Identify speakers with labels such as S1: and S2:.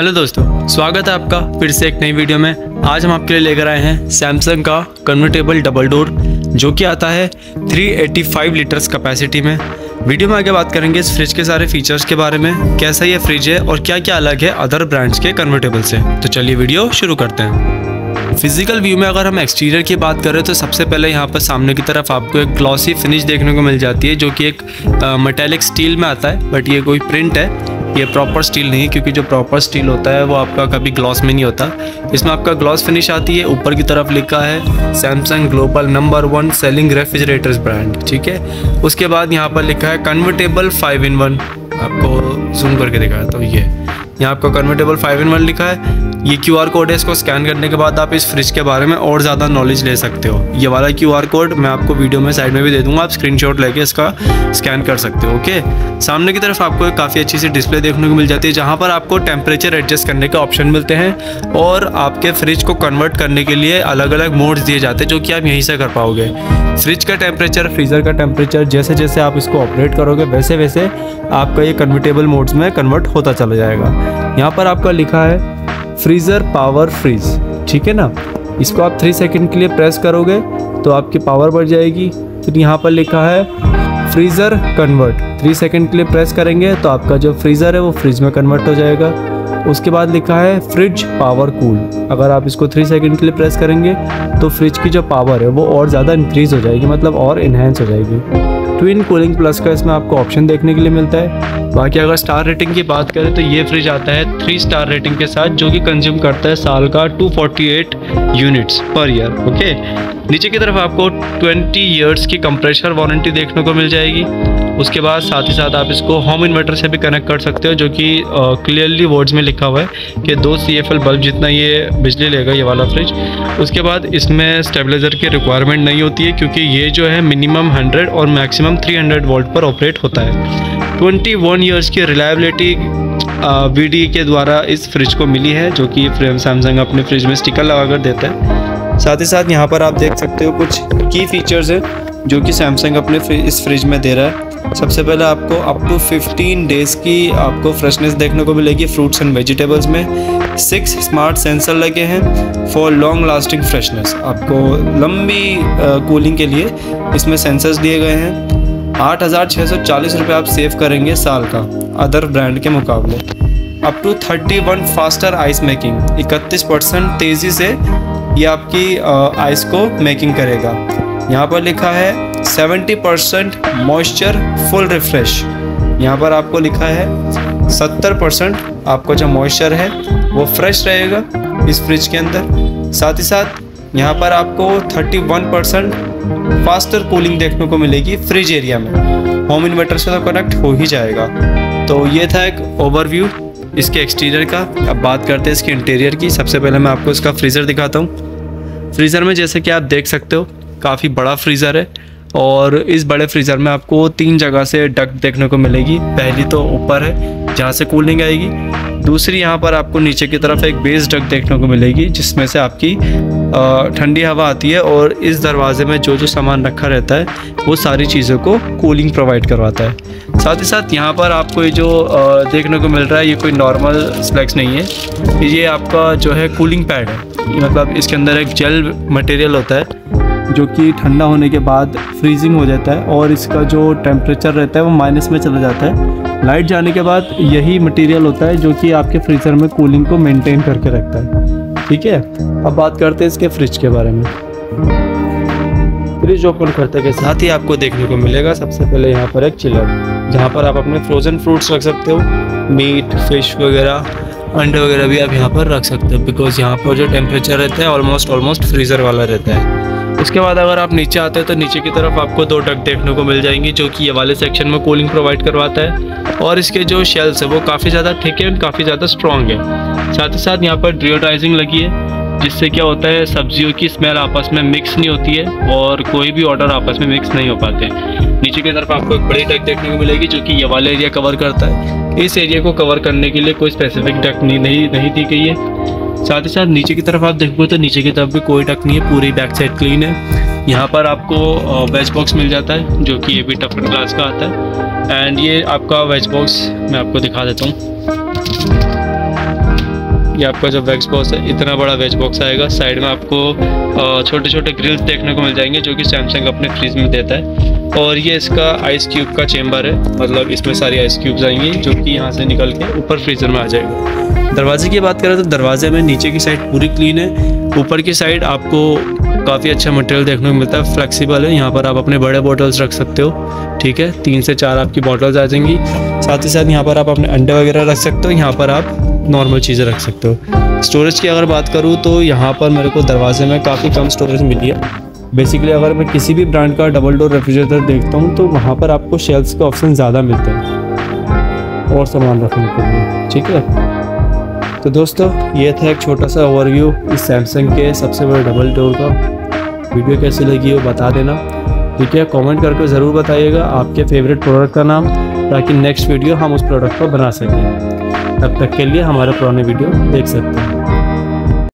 S1: Hello दोस्तों, स्वागत है आपका फिर से एक नई वीडियो में। आज हम आपके लिए लेकर आए हैं सैमसंग का कन्वर्टेबल डबल डोर जो कि आता है 385 लीटर्स कैपेसिटी में। वीडियो में आगे बात करेंगे इस फ्रिज के सारे फीचर्स के बारे में, कैसा ये फ्रिज है और क्या क्या अलग है अदर ब्रांड्स के कन्वर्टेबल से। तो चलिए वीडियो शुरू करते हैं। फ़िज़िकल व्यू में अगर हम एक्सटीरियर की बात करें तो सबसे पहले यहाँ पर सामने की तरफ़ आपको एक ग्लॉसी फिनिश देखने को मिल जाती है, जो कि एक मेटेलिक स्टील में आता है बट ये कोई प्रिंट है। ये प्रॉपर स्टील नहीं क्योंकि जो प्रॉपर स्टील होता है, वो आपका कभी ग्लॉस में नहीं होता। इसमें आपका ग्लॉस फिनिश आती है, ऊपर की तरफ़ लिखा है Samsung global number one selling refrigerators brand ठीक है? उसके बाद यहाँ पर लिखा है कन्वर्टेबल फाइव इन वन आपको जूम करके दिखाता हूँ, ये। यहाँ आपका कन्वर्टेबल फाइव इन वन लिखा है। ये क्यू आर कोड है, इसको स्कैन करने के बाद आप इस फ्रिज के बारे में और ज़्यादा नॉलेज ले सकते हो। ये वाला क्यू आर कोड मैं आपको वीडियो में साइड में भी दे दूँगा, आप स्क्रीनशॉट लेके इसका स्कैन कर सकते हो ओके सामने की तरफ़ आपको एक काफ़ी अच्छी सी डिस्प्ले देखने को मिल जाती है, जहाँ पर आपको टेम्परेचर एडजस्ट करने के ऑप्शन मिलते हैं और आपके फ्रिज को कन्वर्ट करने के लिए अलग अलग मोड्स दिए जाते हैं, जो कि आप यहीं से कर पाओगे। फ्रिज का टेम्परेचर फ्रीज़र का टेम्परेचर जैसे जैसे आप इसको ऑपरेट करोगे वैसे वैसे आपका ये कन्वर्टेबल मोड्स में कन्वर्ट होता चला जाएगा। यहाँ पर आपका लिखा है फ्रीज़र पावर फ्रीज ठीक है ना? इसको आप थ्री सेकेंड के लिए प्रेस करोगे तो आपकी पावर बढ़ जाएगी। फिर यहाँ पर लिखा है फ्रीज़र कन्वर्ट थ्री सेकेंड के लिए प्रेस करेंगे तो आपका जो फ्रीज़र है वो फ्रिज में कन्वर्ट हो जाएगा। उसके बाद लिखा है फ्रिज पावर कूल अगर आप इसको थ्री सेकेंड के लिए प्रेस करेंगे तो फ्रिज की जो पावर है वो और ज़्यादा इंक्रीज़ हो जाएगी मतलब और इन्हेंस हो जाएगी। ट्विन कूलिंग प्लस का इसमें आपको ऑप्शन देखने के लिए मिलता है। बाकी अगर स्टार रेटिंग की बात करें तो ये फ्रिज आता है थ्री स्टार रेटिंग के साथ, जो कि कंज्यूम करता है साल का 248 यूनिट्स पर ईयर ओके नीचे की तरफ़ आपको 20 ईयर्स की कंप्रेशर वारंटी देखने को मिल जाएगी। उसके बाद साथ ही साथ आप इसको होम इन्वर्टर से भी कनेक्ट कर सकते हो, जो कि क्लियरली वर्ड्स में लिखा हुआ है कि दो सी एफ़ बल्ब जितना ये बिजली लेगा, ये वाला फ्रिज उसके बाद इसमें स्टेबलाइज़र की रिक्वायरमेंट नहीं होती है, क्योंकि ये जो है मिनिमम 100 और मैक्सिमम 300 वोल्ट पर ऑपरेट होता है। 21 ईयर्स की रिलायबिलिटी वी के द्वारा इस फ्रिज को मिली है जो कि फ्रेम सैमसंग अपने फ्रिज में स्टिकर लगा कर देता है। साथ ही साथ यहाँ पर आप देख सकते हो कुछ की फीचर्स हैं जो कि सैमसंग अपने फ्रिज, इस फ्रिज में दे रहा है। सबसे पहले आपको अप टू 15 डेज़ की आपको फ्रेशनेस देखने को मिलेगी फ्रूट्स एंड वेजिटेबल्स में। सिक्स स्मार्ट सेंसर लगे हैं फॉर लॉन्ग लास्टिंग फ्रेशनेस आपको लंबी कूलिंग के लिए इसमें सेंसर्स दिए गए हैं। आठ हज़ार छः सौ चालीस रुपये आप सेव करेंगे साल का अदर ब्रांड के मुकाबले। Up to thirty one faster ice making इकतीस परसेंट तेज़ी से ये आपकी आइस को मेकिंग करेगा। यहाँ पर लिखा है 70 परसेंट मॉइस्चर फुल रिफ्रेश यहाँ पर आपको लिखा है 70 परसेंट आपका जो मॉइस्चर है वो फ्रेश रहेगा इस फ्रिज के अंदर। साथ ही साथ यहाँ पर आपको 31 परसेंट फास्टर कूलिंग देखने को मिलेगी फ्रिज एरिया में। होम इन्वर्टर से तो कनेक्ट हो ही जाएगा। तो ये था एक ओवरव्यू इसके एक्सटीरियर का। अब बात करते हैं इसके इंटीरियर की। सबसे पहले मैं आपको इसका फ्रीज़र दिखाता हूँ। फ्रीज़र में जैसे कि आप देख सकते हो, काफ़ी बड़ा फ्रीज़र है और इस बड़े फ्रीज़र में आपको तीन जगह से डक देखने को मिलेगी। पहली तो ऊपर है, जहाँ से कूलिंग आएगी। दूसरी यहाँ पर आपको नीचे की तरफ़ एक बेस डक देखने को मिलेगी, जिसमें से आपकी ठंडी हवा आती है और इस दरवाजे में जो जो सामान रखा रहता है, वो सारी चीज़ों को कूलिंग प्रोवाइड करवाता है। साथ ही साथ यहाँ पर आपको ये जो देखने को मिल रहा है, ये कोई नॉर्मल स्लैक्स नहीं है। ये आपका जो है कूलिंग पैड है। मतलब इसके अंदर एक जेल मटेरियल होता है, जो कि ठंडा होने के बाद फ्रीजिंग हो जाता है और इसका जो टेम्परेचर रहता है, वो माइनस में चला जाता है। लाइट जाने के बाद यही मटेरियल होता है जो कि आपके फ्रीज़र में कूलिंग को मेंटेन करके रखता है। ठीक है? अब बात करते हैं इसके फ्रिज के बारे में। फ्रिज ओपन करते के साथ ही आपको देखने को मिलेगा सबसे पहले यहाँ पर एक चिलर जहाँ पर आप अपने फ्रोज़न फ्रूट्स रख सकते हो। मीट फ़िश वगैरह, अंडे वगैरह भी आप यहाँ पर रख सकते हो बिकॉज़ यहाँ पर जो टेम्परेचर रहता है ऑलमोस्ट ऑलमोस्ट फ्रीज़र वाला रहता है। उसके बाद अगर आप नीचे आते हैं तो नीचे की तरफ़ आपको दो डक देखने को मिल जाएँगी जो कि ये वाले सेक्शन में कूलिंग प्रोवाइड करवाता है। और इसके जो शेल्स है वो काफ़ी ज़्यादा थिक है काफ़ी ज़्यादा स्ट्रॉन्ग है। साथ ही साथ यहाँ पर ड्रियोडाइजिंग लगी है जिससे क्या होता है सब्जियों की स्मेल आपस में मिक्स नहीं होती है और कोई भी ऑर्डर आपस में मिक्स नहीं हो पाते नीचे की तरफ़ आपको एक बड़ी डक देखने को मिलेगी जो कि ये वाला एरिया कवर करता है। इस एरिया को कवर करने के लिए कोई स्पेसिफिक डक नहीं नहीं, नहीं दी गई है। साथ ही साथ नीचे की तरफ़ आप देखोगे तो नीचे की तरफ़ भी कोई टक नहीं है, पूरी बैक साइड क्लीन है। यहाँ पर आपको वेज बॉक्स मिल जाता है, जो कि ये भी टफन ग्लास का आता है। एंड ये आपका वेज बॉक्स मैं आपको दिखा देता हूँ। ये आपका जो वेज बॉक्स है, इतना बड़ा वेज बॉक्स आएगा। साइड में आपको छोटे छोटे ग्रिल्स देखने को मिल जाएँगे, जो कि सैमसंग अपने फ्रिज में देता है। और ये इसका आइस क्यूब का चेम्बर है। मतलब इसमें सारी आइस क्यूब्स आएँगी, जो कि यहाँ से निकल के ऊपर फ्रीजर में आ जाएगा। दरवाजे की बात करें तो दरवाजे में नीचे की साइड पूरी क्लीन है। ऊपर की साइड आपको काफ़ी अच्छा मटेरियल देखने को मिलता है। फ्लेक्सिबल है। यहाँ पर आप अपने बड़े बॉटल्स रख सकते हो। ठीक है? तीन से चार आपकी बॉटल्स आ जाएँगी। साथ ही साथ यहाँ पर आप अपने अंडे वगैरह रख सकते हो। यहाँ पर आप नॉर्मल चीज़ें रख सकते हो। स्टोरेज की अगर बात करूँ तो यहाँ पर मेरे को दरवाजे में काफ़ी कम स्टोरेज मिली है। बेसिकली अगर मैं किसी भी ब्रांड का डबल डोर रेफ्रिजरेटर देखता हूँ तो वहाँ पर आपको शेल्स के ऑप्शन ज़्यादा मिलते हैं। और सामान रखने के लिए। ठीक है? तो दोस्तों, ये था एक छोटा सा ओवरव्यू इस सैमसंग के सबसे बड़े डबल डोर का। वीडियो कैसी लगी वो बता देना। ठीक है कमेंट करके ज़रूर बताइएगा आपके फेवरेट प्रोडक्ट का नाम, ताकि नेक्स्ट वीडियो हम उस प्रोडक्ट को बना सकें। तब तक के लिए हमारे पुराने वीडियो देख सकते हैं।